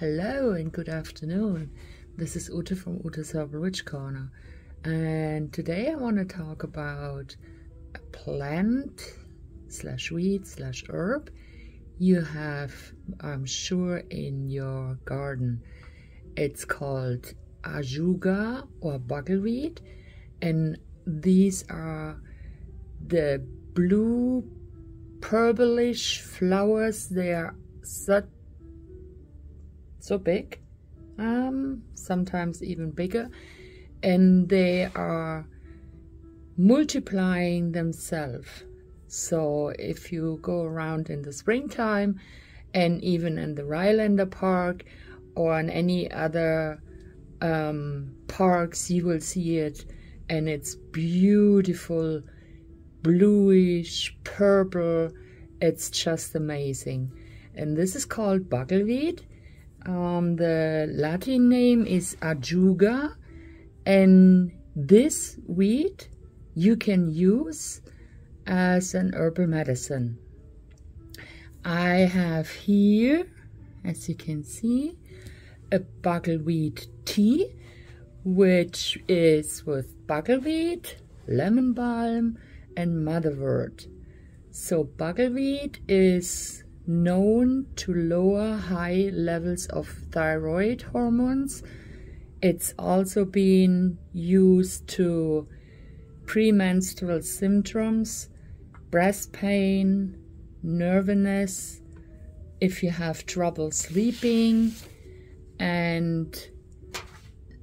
Hello and good afternoon. This is Ute from Ute's Herbal Witch Corner. And today I want to talk about a plant slash weed slash herb you have, I'm sure, in your garden. It's called ajuga or bugleweed. And these are the blue purplish flowers. They are so, so big, um, sometimes even bigger, and they are multiplying themselves. So if you go around in the springtime and even in the Rylander Park or in any other um, parks, you will see it, and it's beautiful bluish purple. It's just amazing. And this is called bugleweed. Um, the Latin name is ajuga. And this weed you can use as an herbal medicine. I have here, as you can see, a bugleweed tea, which is with bugleweed, lemon balm, and motherwort. So bugleweed is known to lower high levels of thyroid hormones. It's also been used to premenstrual symptoms, breast pain, nervousness, if you have trouble sleeping, and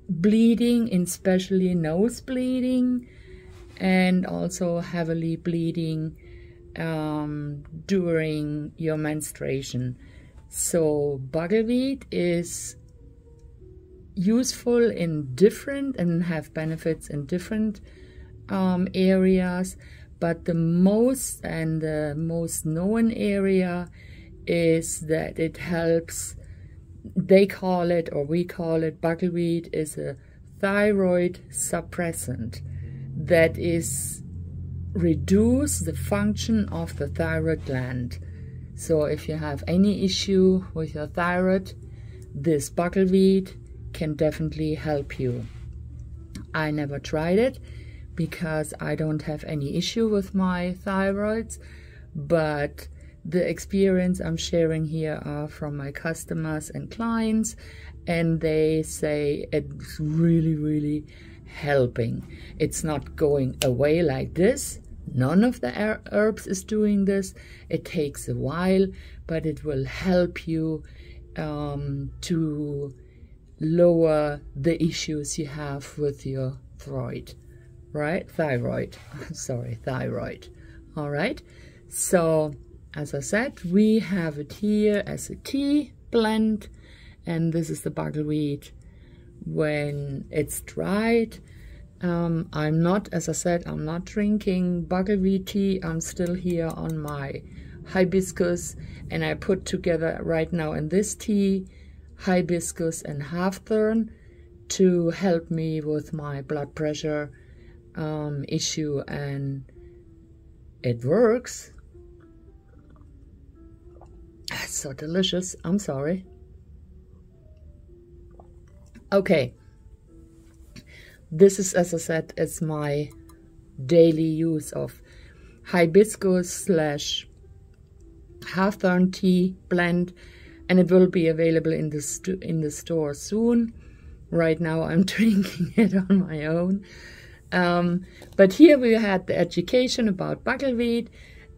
bleeding, especially nose bleeding, and also heavily bleeding um, during your menstruation. So bugleweed is useful in different and have benefits in different um, areas, but the most and the most known area is that it helps. They call it, or we call it, bugleweed is a thyroid suppressant that is reduce the function of the thyroid gland. So if you have any issue with your thyroid, this bugleweed can definitely help you. I never tried it because I don't have any issue with my thyroids, but the experience I'm sharing here are from my customers and clients, and they say it's really, really helping. It's not going away like this. None of the herbs is doing this. It takes a while, but it will help you um, to lower the issues you have with your thyroid, right? Thyroid, sorry, thyroid. All right. So, as I said, we have it here as a tea blend, and this is the bugleweed when it's dried. Um, I'm not, as I said, I'm not drinking bugleweed tea. I'm still here on my hibiscus and I put together right now in this tea hibiscus and hawthorn to help me with my blood pressure um, issue and it works. So delicious. I'm sorry. Okay. This is, as I said, it's my daily use of hibiscus slash hawthorn tea blend and it will be available in the, in the store soon. Right now I'm drinking it on my own. Um, but here we had the education about bugleweed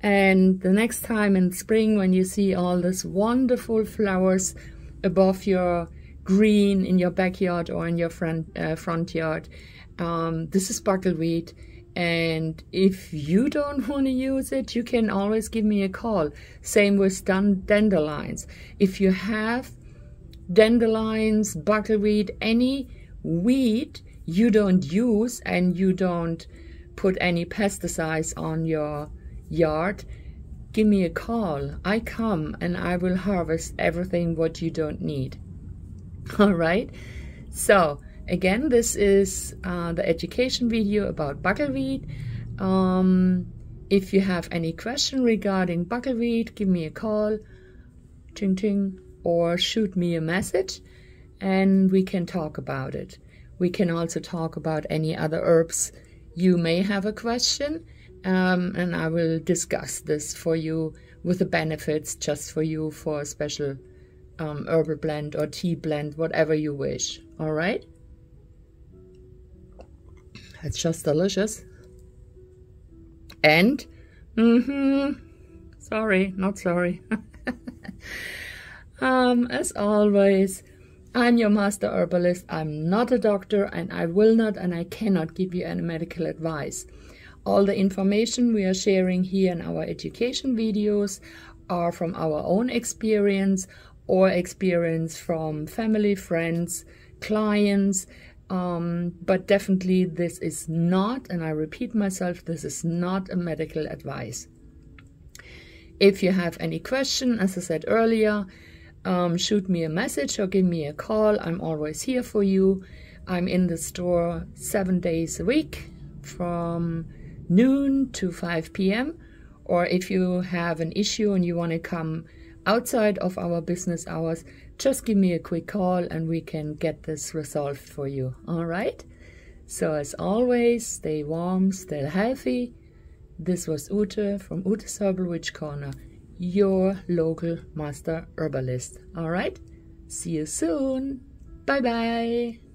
and the next time in spring when you see all these wonderful flowers above your green in your backyard or in your front uh, front yard. Um, this is bugleweed. And if you don't want to use it, you can always give me a call. Same with dandelions. If you have dandelions, bugleweed, any weed you don't use and you don't put any pesticides on your yard, give me a call. I come and I will harvest everything what you don't need. all right so again this is uh, the education video about bugleweed um, if you have any question regarding bugleweed give me a call ting ting or shoot me a message and we can talk about it. We can also talk about any other herbs. You may have a question, um, and I will discuss this for you with the benefits just for you for a special um, herbal blend or tea blend, whatever you wish. All right? It's just delicious. And, mm-hmm, sorry, not sorry. um, as always, I'm your master herbalist. I'm not a doctor and I will not and I cannot give you any medical advice. All the information we are sharing here in our education videos are from our own experience or experience from family, friends, clients. Um, but definitely, this is not, and I repeat myself, this is not a medical advice. If you have any question, as I said earlier, um, shoot me a message or give me a call. I'm always here for you. I'm in the store seven days a week from noon to 5 p.m. Or if you have an issue and you want to come outside of our business hours, just give me a quick call and we can get this resolved for you. All right? So, as always, stay warm, stay healthy. This was Ute from Ute's Herbal Witch Corner your local master herbalist. All right? See you soon. Bye bye.